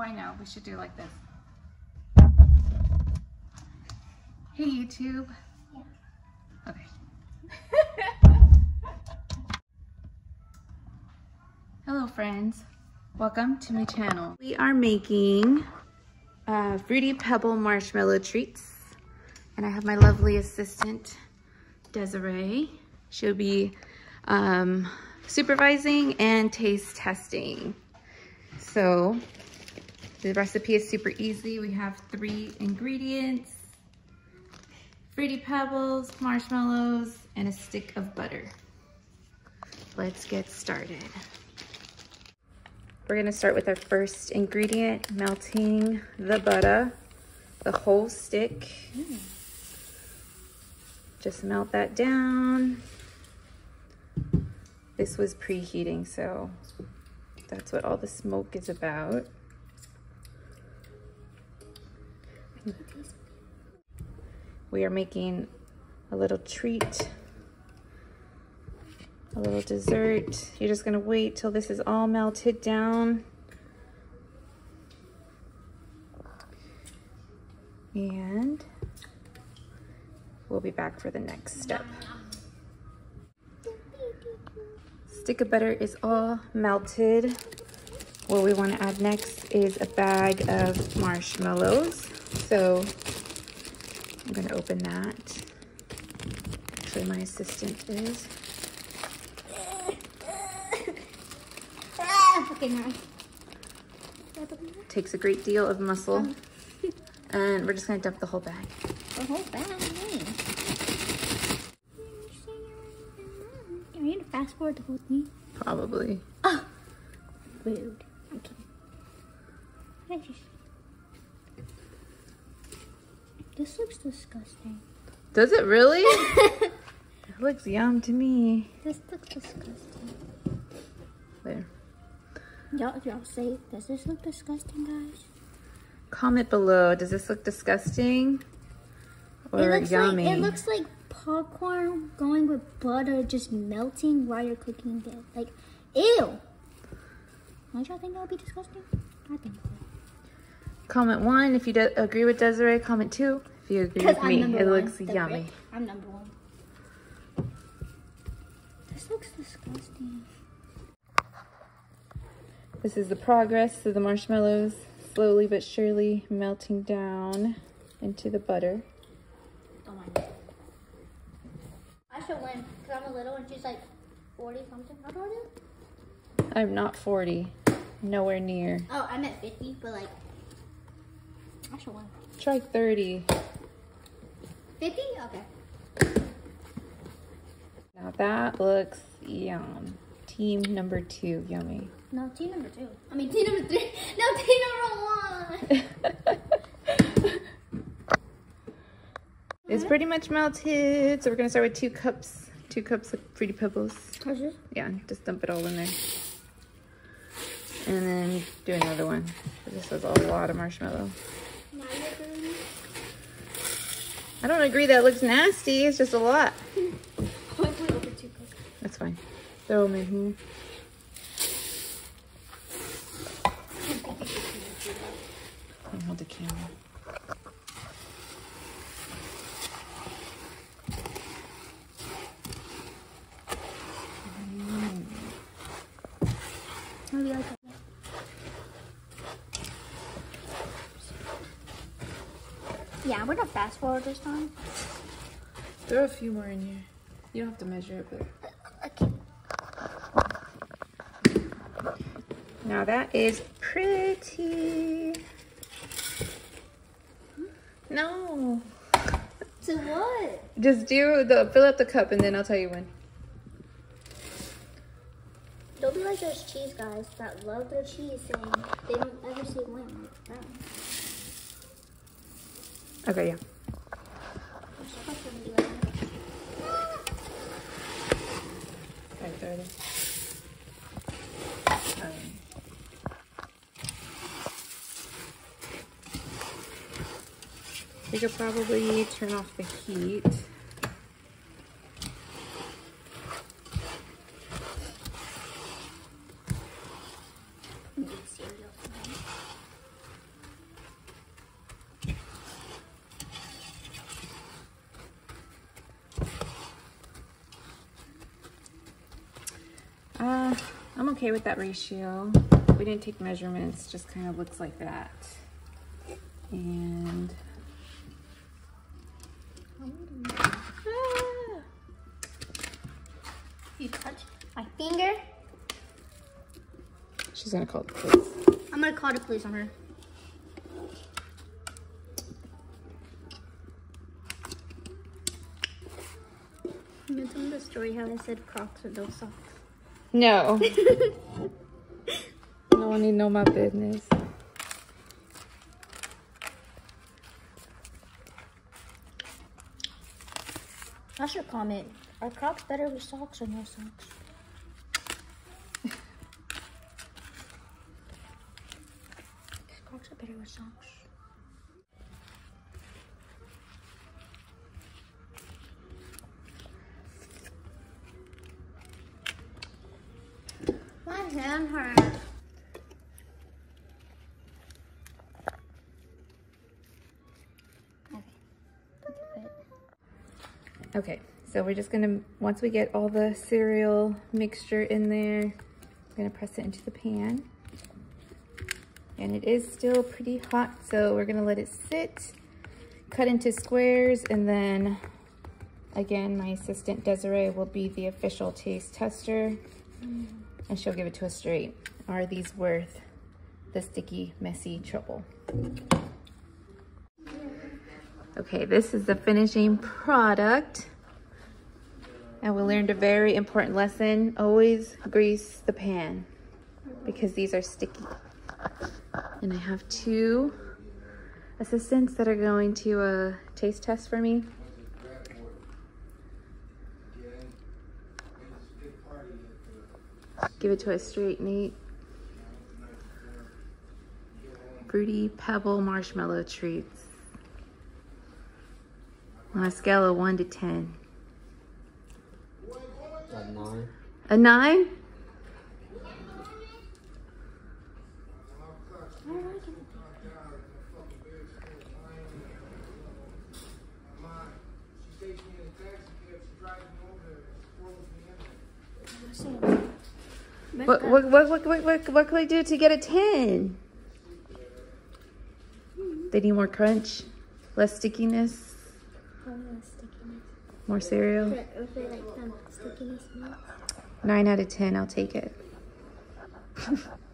Oh, I know. We should do like this. Hey, YouTube. Okay. Hello, friends. Welcome to my channel. We are making uh, Fruity Pebble Marshmallow Treats. And I have my lovely assistant, Desiree. She'll be um, supervising and taste testing. So the recipe is super easy. We have three ingredients, Fruity Pebbles, marshmallows, and a stick of butter. Let's get started. We're gonna start with our first ingredient, melting the butter, the whole stick. Mm. Just melt that down. This was preheating, so that's what all the smoke is about. We are making a little treat, a little dessert. You're just gonna wait till this is all melted down. And we'll be back for the next step. Stick of butter is all melted. What we want to add next is a bag of marshmallows. So I'm going to open that. Actually, my assistant is. Takes a great deal of muscle. Um. and we're just going to dump the whole bag. The whole bag? Are you going to fast forward the whole thing? Probably. Oh, rude. Okay. This looks disgusting. Does it really? it looks yum to me. This looks disgusting. There. Y'all, y'all say, does this look disgusting, guys? Comment below. Does this look disgusting or it yummy? Like, it looks like popcorn going with butter just melting while you're cooking it. Like, ew. Don't y'all think that would be disgusting? I think so. Comment one if you agree with Desiree. Comment two if you agree with I'm me. It one, looks yummy. I'm number one. This looks disgusting. This is the progress of the marshmallows slowly but surely melting down into the butter. Oh Don't mind me. I should win because I'm a little and she's like 40 something. How do? I'm not 40. Nowhere near. Oh, I'm at 50, but like I should win. Try 30. 50? Okay. Now that looks yum. Team number two, yummy. No, team number two. I mean, team number three. No, team number one. it's pretty much melted. So we're gonna start with two cups, two cups of Fruity Pebbles. Yeah, just dump it all in there. And then do another one. This was a lot of marshmallow. I don't agree that looks nasty. It's just a lot. That's fine. Throw them in here. hold the camera. Mm. Yeah, we're gonna fast forward this time. Throw a few more in here. You don't have to measure it, but. Okay. Now that is pretty. No. To what? Just do the fill up the cup and then I'll tell you when. Don't be like those cheese guys that love their cheese saying they don't ever see when. Okay, yeah. 30. Um, we could probably turn off the heat. Okay with that ratio. We didn't take measurements, just kind of looks like that. And Ah. You touch my finger. she's gonna call the police. I'm gonna call the police on her. You know, tell me the story how they said Crocs with those socks. No. no one need to know my business. That's your comment. Are Crocs better with socks or no socks? Crocs are better with socks. Okay. Okay, so we're just gonna, once we get all the cereal mixture in there, I'm gonna press it into the pan. And it is still pretty hot, so we're gonna let it sit, cut into squares, and then again, my assistant Desiree will be the official taste tester, and she'll give it to us straight. Are these worth the sticky, messy trouble? Okay, this is the finishing product. And we learned a very important lesson. Always grease the pan because these are sticky. And I have two assistants that are going to uh, taste test for me. Give it to us straight, Nate. Fruity Pebble Marshmallow Treats. On a scale of 1 to 10. A nine. A 9? What, what, what, what, what, what, what can we do to get a 10? They need more crunch, less stickiness, more cereal. If they like them stickiness more. 9 out of 10, I'll take it.